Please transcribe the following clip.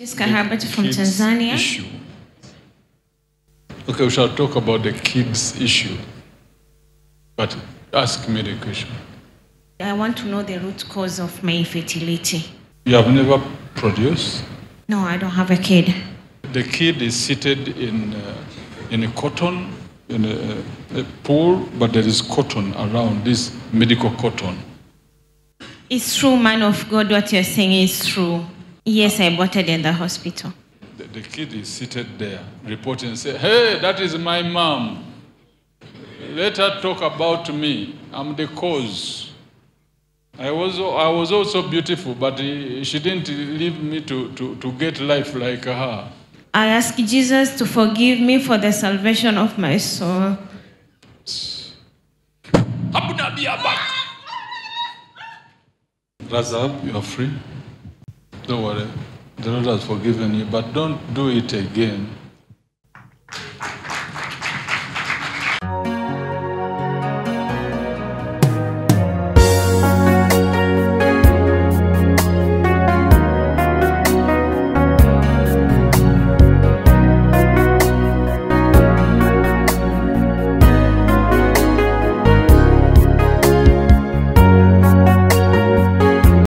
Jessica Herbert from Tanzania. Issue. Okay, we shall talk about the kids issue. But ask me the question. I want to know the root cause of my infertility. You have never produced? No, I don't have a kid. The kid is seated in, uh, in a cotton, in a, a pool, but there is cotton around, this medical cotton. It's true, man of God, what you're saying is true. Yes, I bought it in the hospital. The, the kid is seated there, reporting, say, hey, that is my mom. Let her talk about me. I'm the cause. I was, I was also beautiful, but she didn't leave me to, to, to get life like her. I ask Jesus to forgive me for the salvation of my soul. Razab, you are free. Don't worry. The Lord has forgiven you, but don't do it again.